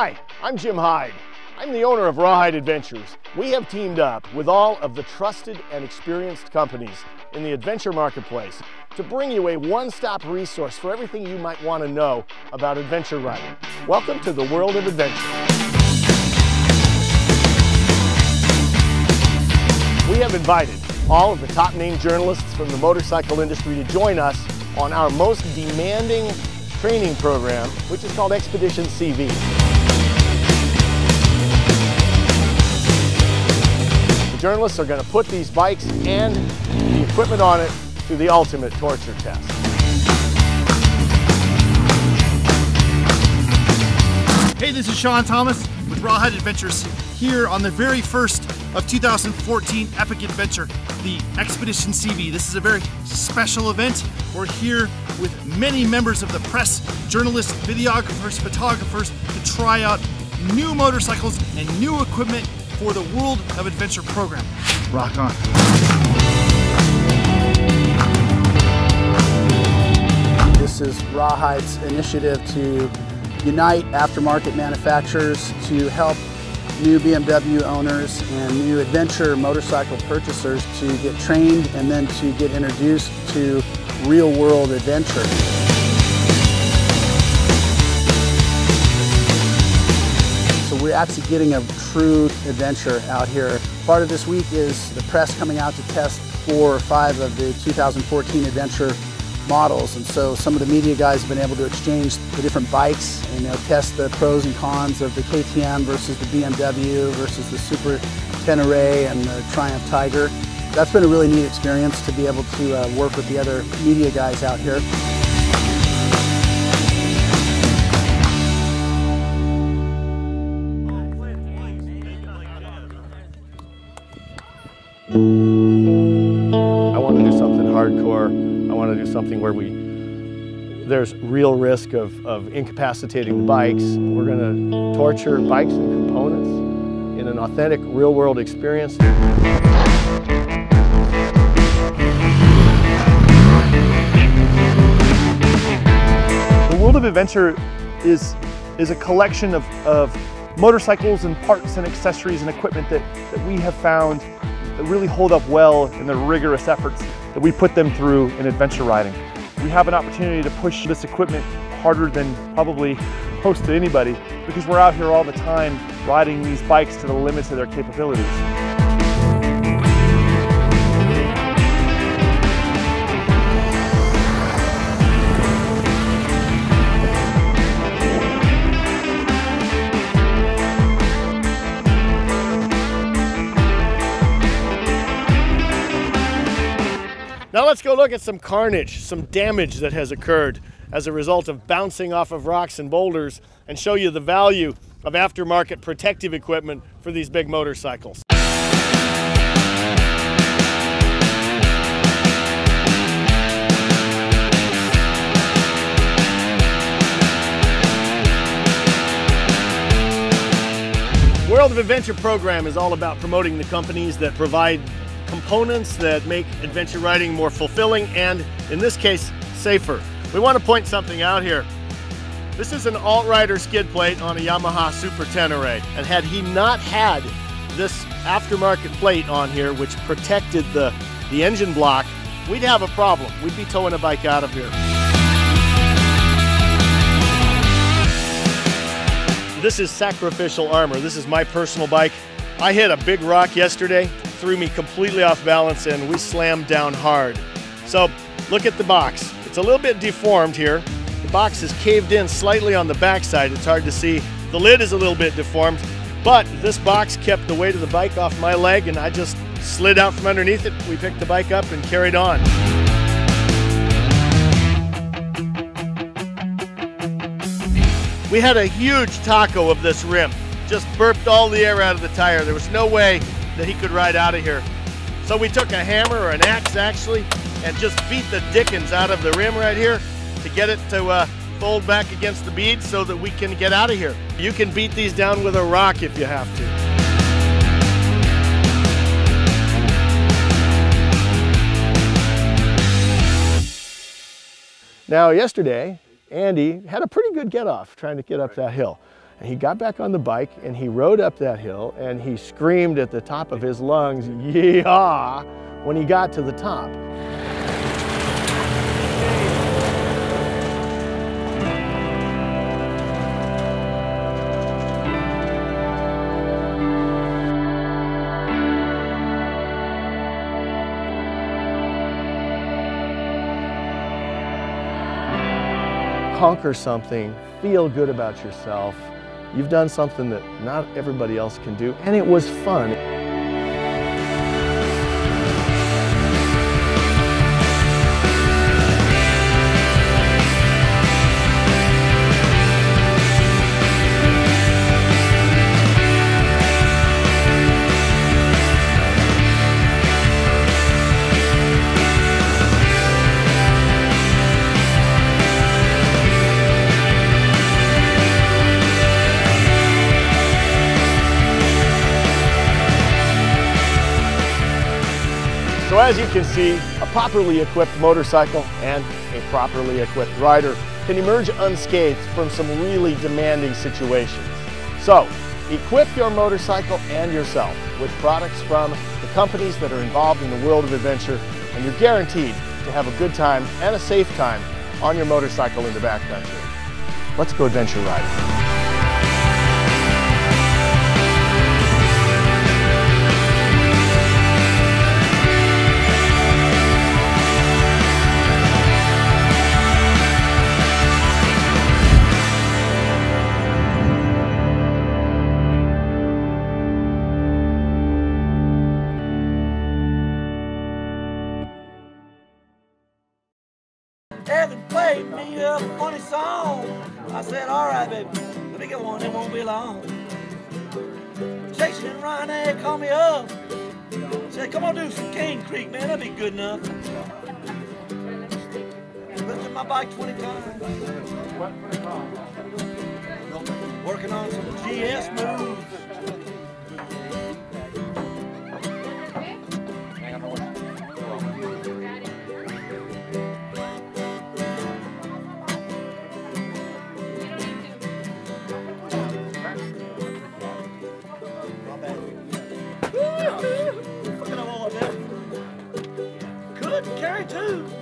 Hi, I'm Jim Hyde. I'm the owner of RawHyde Adventures. We have teamed up with all of the trusted and experienced companies in the adventure marketplace to bring you a one-stop resource for everything you might want to know about adventure riding. Welcome to the world of adventure. We have invited all of the top name journalists from the motorcycle industry to join us on our most demanding training program, which is called Expedition CV. Journalists are going to put these bikes and the equipment on it to the ultimate torture test. Hey, this is Sean Thomas with RawHyde Adventures here on the very first of 2014 Epic Adventure, the Expedition CV. This is a very special event. We're here with many members of the press, journalists, videographers, photographers to try out new motorcycles and new equipment for the World of Adventure program. Rock on. This is RawHyde's initiative to unite aftermarket manufacturers to help new BMW owners and new adventure motorcycle purchasers to get trained and then to get introduced to real world adventure. We're actually getting a true adventure out here. Part of this week is the press coming out to test four or five of the 2014 adventure models. And so some of the media guys have been able to exchange the different bikes and you know, test the pros and cons of the KTM versus the BMW versus the Super Tenere and the Triumph Tiger. That's been a really neat experience to be able to uh, work with the other media guys out here. Something. I want to do something where we there's real risk of, of incapacitating the bikes. We're going to torture bikes and components in an authentic real world experience. The World of Adventure is, is a collection of, of motorcycles and parts and accessories and equipment that, that we have found that really hold up well in the rigorous efforts that we put them through in adventure riding. We have an opportunity to push this equipment harder than probably close to anybody because we're out here all the time riding these bikes to the limits of their capabilities. Let's go look at some carnage, some damage that has occurred as a result of bouncing off of rocks and boulders and show you the value of aftermarket protective equipment for these big motorcycles. World of Adventure program is all about promoting the companies that provide components that make adventure riding more fulfilling and, in this case, safer. We want to point something out here. This is an AltRider skid plate on a Yamaha Super Tenere, and had he not had this aftermarket plate on here, which protected the, the engine block, we'd have a problem. We'd be towing a bike out of here. This is sacrificial armor. This is my personal bike. I hit a big rock yesterday, threw me completely off balance, and we slammed down hard. So look at the box. It's a little bit deformed here. The box is caved in slightly on the backside. It's hard to see. The lid is a little bit deformed, but this box kept the weight of the bike off my leg, and I just slid out from underneath it. We picked the bike up and carried on. We had a huge taco of this rim. Just burped all the air out of the tire. There was no way that he could ride out of here. So we took a hammer or an axe actually and just beat the dickens out of the rim right here to get it to uh, fold back against the bead so that we can get out of here. You can beat these down with a rock if you have to. Now yesterday, Andy had a pretty good get off trying to get up that hill. And he got back on the bike and he rode up that hill and he screamed at the top of his lungs, yeah, when he got to the top. conquer something, feel good about yourself. You've done something that not everybody else can do, and it was fun. As you can see, a properly equipped motorcycle and a properly equipped rider can emerge unscathed from some really demanding situations. So, equip your motorcycle and yourself with products from the companies that are involved in the world of adventure and you're guaranteed to have a good time and a safe time on your motorcycle in the backcountry. Let's go adventure riding. Song. I said, all right, baby, let me get one, it won't be long. Jason and Ryan called me up. Said, come on, do some Cane Creek, man, that'd be good enough. Lifted my bike 20 times. Working on some GS moves. Couldn't